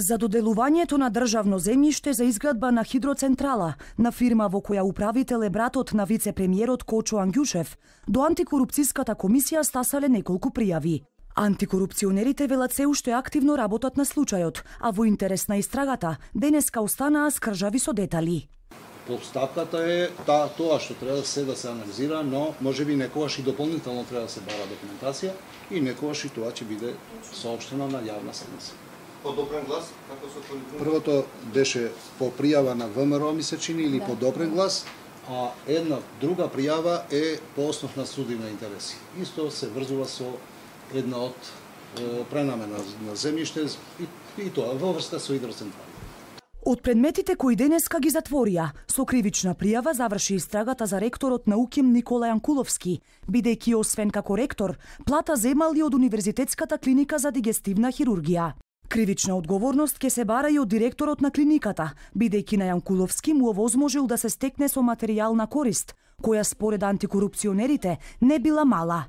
За доделувањето на државно земјиште за изградба на хидроцентрала на фирма во која управител е братот на вице-премиерот Кочо Ангјушев, до антикорупцијската комисија стасале неколку пријави. Антикорупционерите велат се уште активно работат на случајот, а во интерес на истрагата, денеска останаа скржави со детали. Постапката е та, тоа што треба да се да се анализира, но може би некогаш и дополнително треба да се бара документација и некогаш и тоа ќе биде соопштено на јавна седница. По добрен глас, како се Првото беше по пријава на ВМРО, ми се чини, или да. по добрен глас, а една друга пријава е по основ на судивни интереси. Исто се врзува со една од е, пренамена на земјиште и, и тоа во врска со хидроцентрали. Од предметите кои денеска ги затворија, со кривична пријава заврши истрагата за ректорот на УКИМ Никола Јанкуловски, бидејќи освен како ректор, плата земал и од Универзитетската клиника за дигестивна хирургија. Кривична одговорност ќе се бара и од директорот на клиниката, бидејќи на Јанкуловски му овозможил да се стекне со материјална корист, која според антикорупционерите не била мала.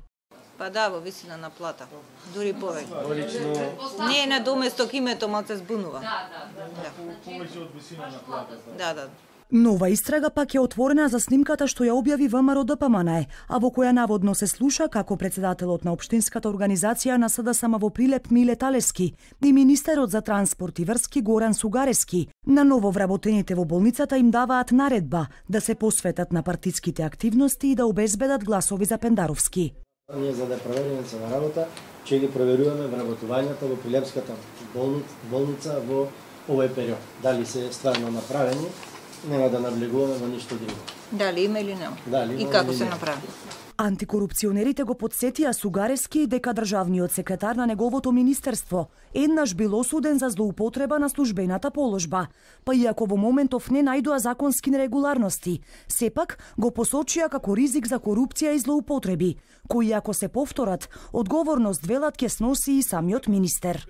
Па да, во висина на плата. Дури повеќе. Не е на доместок името, малце збунува. Да, да, да. Повеќе од висина на плата. Да, да. Нова истрага пак е отворена за снимката што ја објави ВМРО ДПМН, а во која наводно се слуша како председателот на Обштинската организација на СДСМ во Прилеп Миле Талески и министерот за транспорт и врски Горан Сугарески на ново вработените во болницата им даваат наредба да се посветат на партиските активности и да обезбедат гласови за Пендаровски. Ние за да провериме на работа, ќе ги проверуваме вработувањата во Прилепската болница во овој период. Дали се стварно направени нема да наблегуваме во ништо друго. Дали има или нема? Дали и како се направи? Антикорупционерите го подсетија Сугарески дека државниот секретар на неговото министерство еднаш бил осуден за злоупотреба на службената положба, па иако во моментов не најдоа законски нерегуларности, сепак го посочија како ризик за корупција и злоупотреби, кои ако се повторат, одговорност велат ќе сноси и самиот министер.